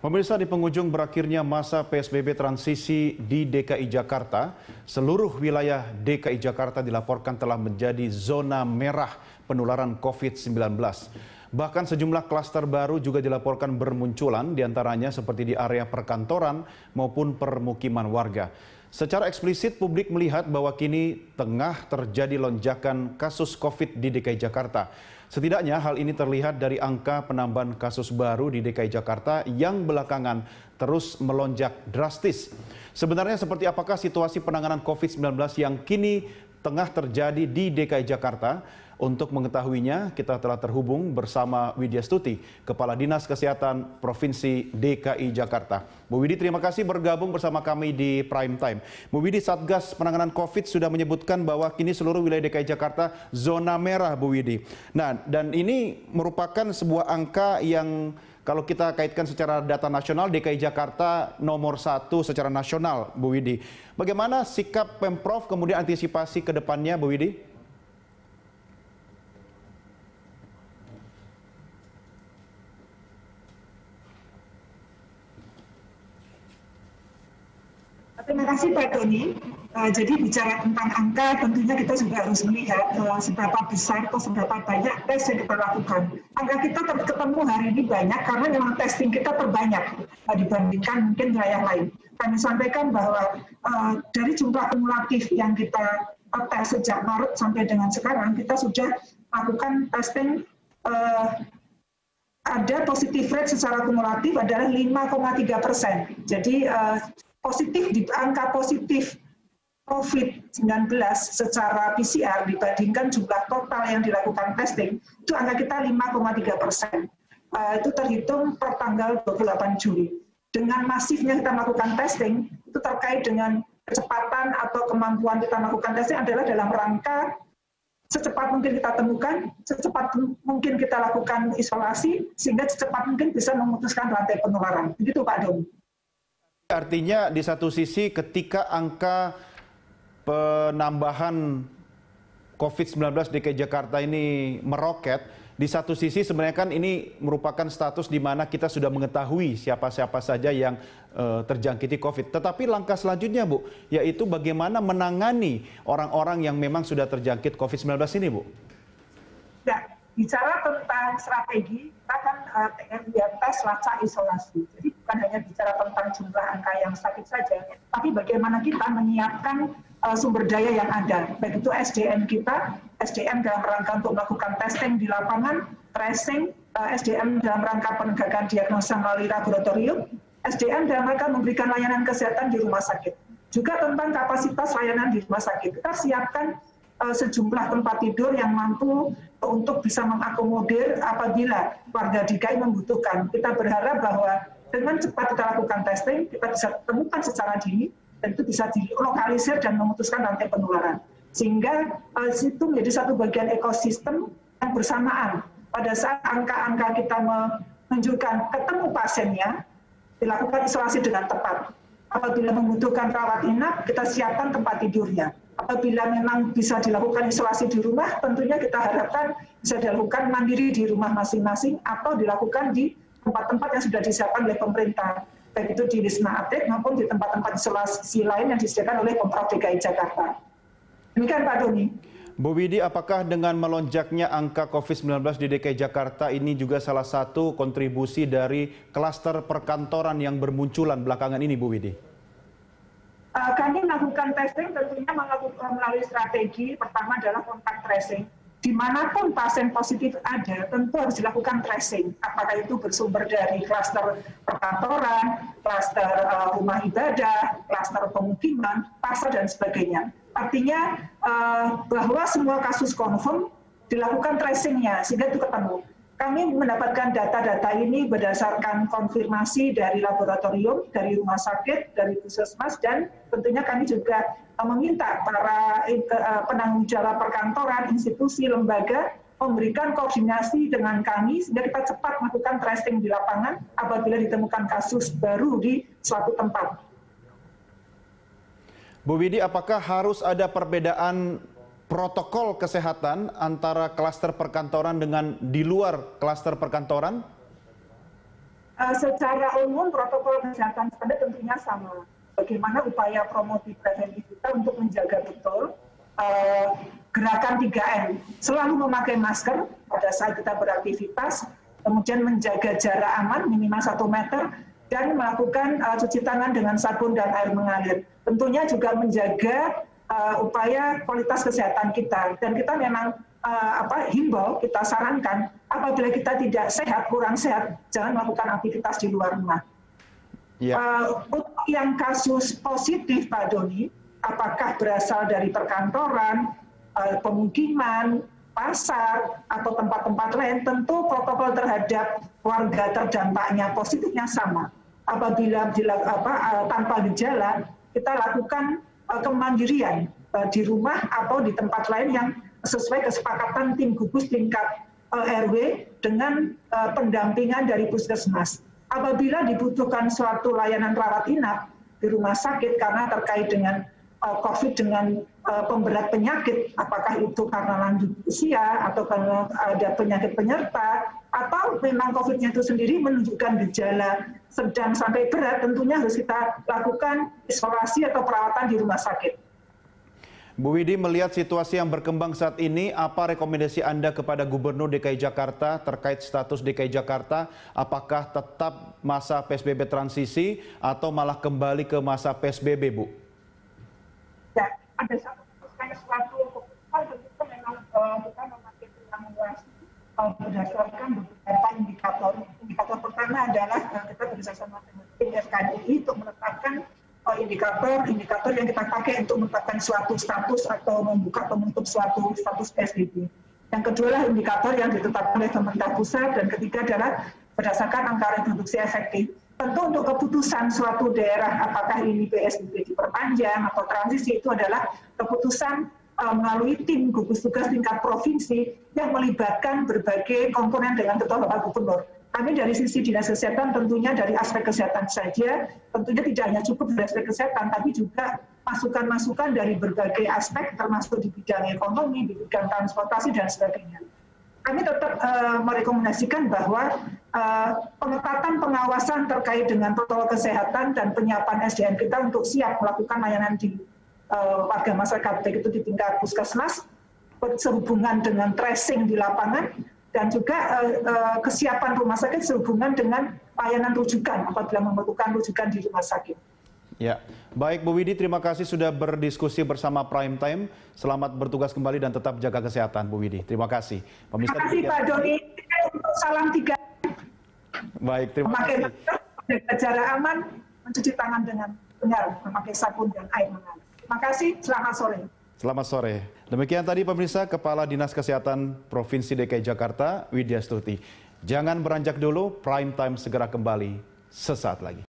Pemirsa di penghujung berakhirnya masa PSBB transisi di DKI Jakarta, seluruh wilayah DKI Jakarta dilaporkan telah menjadi zona merah penularan COVID-19. Bahkan sejumlah klaster baru juga dilaporkan bermunculan, di antaranya seperti di area perkantoran maupun permukiman warga. Secara eksplisit publik melihat bahwa kini tengah terjadi lonjakan kasus COVID di DKI Jakarta. Setidaknya hal ini terlihat dari angka penambahan kasus baru di DKI Jakarta yang belakangan terus melonjak drastis. Sebenarnya seperti apakah situasi penanganan COVID-19 yang kini tengah terjadi di DKI Jakarta? Untuk mengetahuinya, kita telah terhubung bersama Widya Stuti, Kepala Dinas Kesehatan Provinsi DKI Jakarta. Bu Widi, terima kasih bergabung bersama kami di Prime Time. Bu Widi, Satgas Penanganan COVID sudah menyebutkan bahwa kini seluruh wilayah DKI Jakarta zona merah, Bu Widi. Nah, dan ini merupakan sebuah angka yang kalau kita kaitkan secara data nasional, DKI Jakarta nomor satu secara nasional, Bu Widi. Bagaimana sikap Pemprov kemudian antisipasi ke depannya, Bu Widi? Terima kasih Pak Doni. Uh, jadi bicara tentang angka, tentunya kita juga harus melihat uh, seberapa besar atau seberapa banyak tes yang kita lakukan. Angka kita ketemu hari ini banyak karena memang testing kita terbanyak uh, dibandingkan mungkin wilayah lain. Kami sampaikan bahwa uh, dari jumlah kumulatif yang kita uh, tes sejak Maret sampai dengan sekarang, kita sudah lakukan testing uh, ada positif rate secara kumulatif adalah 5,3 persen. Jadi uh, positif di angka positif COVID-19 secara PCR dibandingkan jumlah total yang dilakukan testing, itu angka kita 5,3 persen. Uh, itu terhitung per tanggal 28 Juli. Dengan masifnya kita melakukan testing, itu terkait dengan kecepatan atau kemampuan kita melakukan testing adalah dalam rangka secepat mungkin kita temukan, secepat mungkin kita lakukan isolasi, sehingga secepat mungkin bisa memutuskan rantai penularan. Begitu Pak Doni. Artinya di satu sisi ketika angka penambahan COVID-19 DKI Jakarta ini meroket, di satu sisi sebenarnya kan ini merupakan status di mana kita sudah mengetahui siapa-siapa saja yang uh, terjangkiti COVID. Tetapi langkah selanjutnya Bu, yaitu bagaimana menangani orang-orang yang memang sudah terjangkit COVID-19 ini Bu? Ya, bicara tentang strategi, kita kan uh, tes, lacak, isolasi. Jadi bukan hanya bicara tentang jumlah angka yang sakit saja, tapi bagaimana kita menyiapkan uh, sumber daya yang ada, baik itu SDM kita, SDM dalam rangka untuk melakukan testing di lapangan, tracing, uh, eh, SDM dalam rangka penegakan diagnosa melalui laboratorium, SDM dalam rangka memberikan layanan kesehatan di rumah sakit. Juga tentang kapasitas layanan di rumah sakit. Kita siapkan uh, sejumlah tempat tidur yang mampu untuk bisa mengakomodir apabila warga DKI membutuhkan. Kita berharap bahwa dengan cepat kita lakukan testing, kita bisa temukan secara dini, dan itu bisa dilokalisir dan memutuskan rantai penularan. Sehingga uh, itu menjadi satu bagian ekosistem yang bersamaan. Pada saat angka-angka kita menunjukkan ketemu pasiennya, dilakukan isolasi dengan tepat. Apabila membutuhkan rawat inap, kita siapkan tempat tidurnya. Apabila memang bisa dilakukan isolasi di rumah, tentunya kita harapkan bisa dilakukan mandiri di rumah masing-masing atau dilakukan di tempat-tempat yang sudah disiapkan oleh pemerintah, baik itu di Wisma Atlet maupun di tempat-tempat isolasi lain yang disediakan oleh Pemprov DKI Jakarta. Demikian Pak Doni. Bu Widi, apakah dengan melonjaknya angka COVID-19 di DKI Jakarta ini juga salah satu kontribusi dari klaster perkantoran yang bermunculan belakangan ini, Bu Widi? Uh, kami melakukan testing tentunya melalui strategi pertama adalah kontak tracing di mana pun pasien positif ada, tentu harus dilakukan tracing. Apakah itu bersumber dari klaster perkantoran, klaster uh, rumah ibadah, klaster pemukiman, pasar dan sebagainya. Artinya uh, bahwa semua kasus confirm dilakukan tracingnya sehingga itu ketemu. Kami mendapatkan data-data ini berdasarkan konfirmasi dari laboratorium, dari rumah sakit, dari puskesmas, dan tentunya kami juga eh, meminta para eh, penanggung jawab perkantoran, institusi, lembaga memberikan koordinasi dengan kami sehingga kita cepat melakukan tracing di lapangan apabila ditemukan kasus baru di suatu tempat. Bu Widi, apakah harus ada perbedaan protokol kesehatan antara klaster perkantoran dengan di luar klaster perkantoran? uh, secara umum protokol kesehatan standar tentunya sama. Bagaimana upaya promosi preventif kita untuk menjaga betul uh, gerakan 3M. Selalu memakai masker pada saat kita beraktivitas, kemudian menjaga jarak aman minimal satu meter, dan melakukan uh, cuci tangan dengan sabun dan air mengalir. Tentunya juga menjaga uh, upaya kualitas kesehatan kita. Dan kita memang uh, apa himbau, kita sarankan apabila kita tidak sehat, kurang sehat, jangan melakukan aktivitas di luar rumah. Ya. Uh, untuk yang kasus positif Pak Doni, apakah berasal dari perkantoran, uh, pemukiman, pasar atau tempat-tempat lain, tentu protokol terhadap warga terdampaknya positifnya sama. Apabila apa, uh, tanpa gejala, kita lakukan kemandirian uh, di rumah atau di tempat lain yang sesuai kesepakatan tim gugus tingkat uh, RW dengan uh, pendampingan dari puskesmas. Apabila dibutuhkan suatu layanan rawat inap di rumah sakit karena terkait dengan COVID dengan pemberat penyakit, apakah itu karena lanjut usia atau karena ada penyakit penyerta, memang COVID-nya itu sendiri menunjukkan gejala sedang sampai berat, tentunya harus kita lakukan isolasi atau perawatan di rumah sakit. Bu Widi melihat situasi yang berkembang saat ini, apa rekomendasi Anda kepada Gubernur DKI Jakarta terkait status DKI Jakarta? Apakah tetap masa PSBB transisi atau malah kembali ke masa PSBB, Bu? Ya, ada satu suatu hal tentu memang uh, kita memakai evaluasi uh, berdasarkan beberapa indikator. Indikator pertama adalah kita bersama dengan FKDI untuk menetapkan indikator-indikator yang kita pakai untuk menetapkan suatu status atau membuka penutup suatu status PSBB. Yang kedua adalah indikator yang ditetapkan oleh pemerintah pusat dan ketiga adalah berdasarkan angka reproduksi efektif. Tentu untuk keputusan suatu daerah apakah ini PSBB diperpanjang atau transisi itu adalah keputusan melalui tim gugus tugas tingkat provinsi yang melibatkan berbagai komponen dengan ketua Bapak Gubernur kami dari sisi dinas kesehatan tentunya dari aspek kesehatan saja, tentunya tidak hanya cukup dari aspek kesehatan, tapi juga masukan-masukan dari berbagai aspek, termasuk di bidang ekonomi, di bidang transportasi, dan sebagainya. Kami tetap uh, merekomendasikan bahwa uh, pengetatan pengawasan terkait dengan protokol kesehatan dan penyiapan SDM kita untuk siap melakukan layanan di warga masyarakat, baik itu di tingkat puskesmas, sehubungan dengan tracing di lapangan, dan juga uh, uh, kesiapan rumah sakit sehubungan dengan layanan rujukan apabila memerlukan rujukan di rumah sakit. Ya, baik Bu Widi, terima kasih sudah berdiskusi bersama Prime Time. Selamat bertugas kembali dan tetap jaga kesehatan, Bu Widi. Terima kasih. Pemirsa terima kasih Pak Doni. Salam tiga. Baik, terima memakai kasih. Memakai jarak aman, mencuci tangan dengan benar, memakai sabun dan air mengalir. Terima kasih, selamat sore. Selamat sore. Demikian tadi pemirsa Kepala Dinas Kesehatan Provinsi DKI Jakarta, Widya Stuti. Jangan beranjak dulu, prime time segera kembali sesaat lagi.